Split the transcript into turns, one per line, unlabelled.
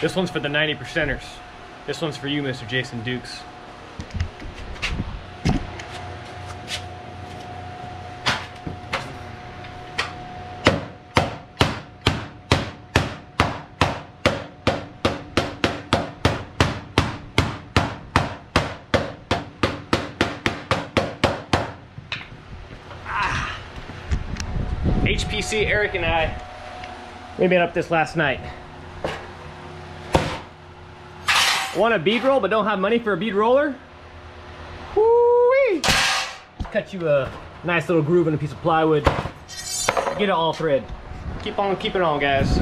This one's for the 90 percenters. This one's for you, Mr. Jason Dukes. Ah. HPC Eric and I, we made up this last night. Want a bead roll but don't have money for a bead roller? Woo-wee! Cut you a nice little groove in a piece of plywood. Get it all thread. Keep on keeping on, guys.